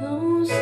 Those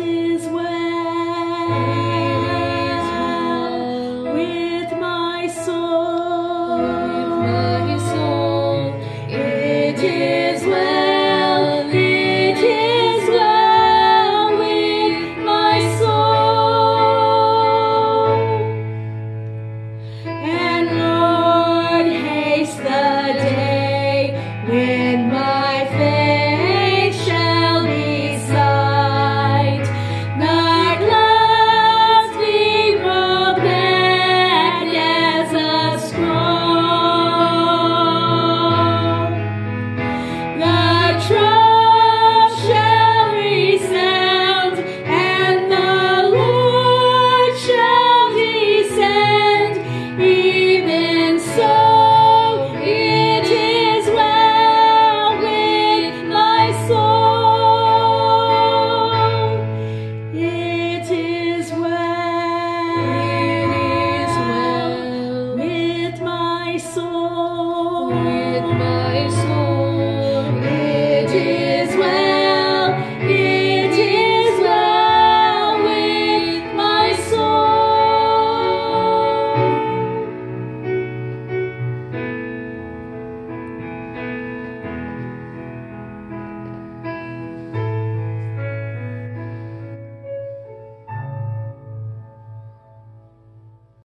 is what